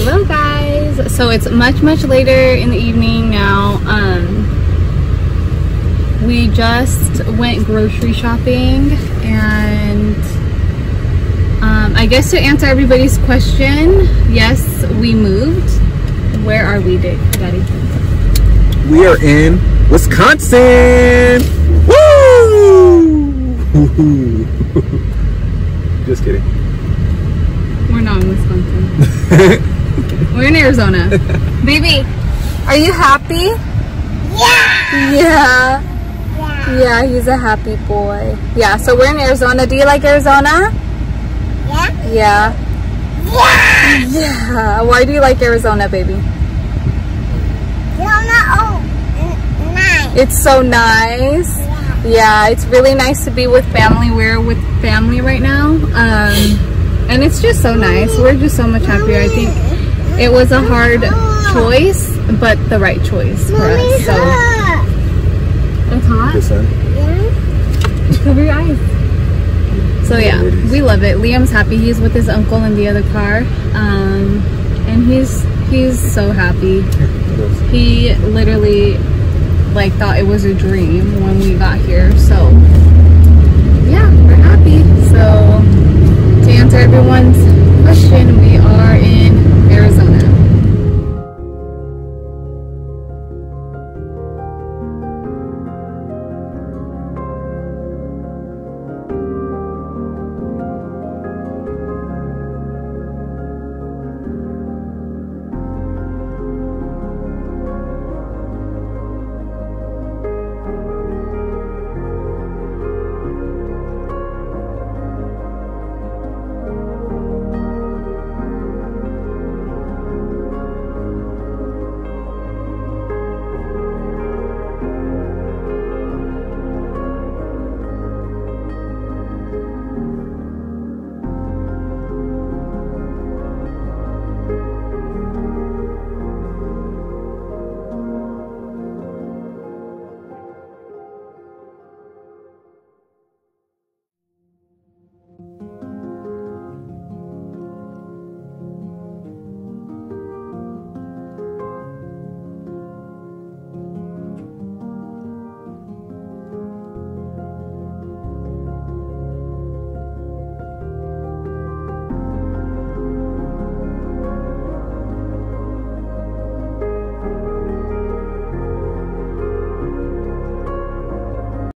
Hello guys so it's much, much later in the evening now. Um, we just went grocery shopping and um, I guess to answer everybody's question, yes, we moved. Where are we, Daddy? We are in Wisconsin. Woo! Just kidding. We're not in Wisconsin. We're in Arizona. Baby, are you happy? Yeah. Yeah. Yeah, he's a happy boy. Yeah, so we're in Arizona. Do you like Arizona? Yeah. Yeah. Yeah. Yeah. Why do you like Arizona, baby? Lona, oh, nice. It's so nice. Yeah. Yeah, it's really nice to be with family. We're with family right now. Um, and it's just so nice. We're just so much happier. I think it was a hard choice, but the right choice for us. So it's hot. Good son. Cover your eyes. So yeah, we love it. Liam's happy. He's with his uncle in the other car, um, and he's he's so happy. He literally like thought it was a dream when we got here. So yeah, we're happy. So to answer everyone's